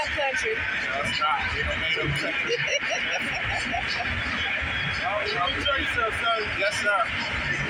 up country. No, it's not. We don't made up country. Oh, you know, yourself. Yes, sir.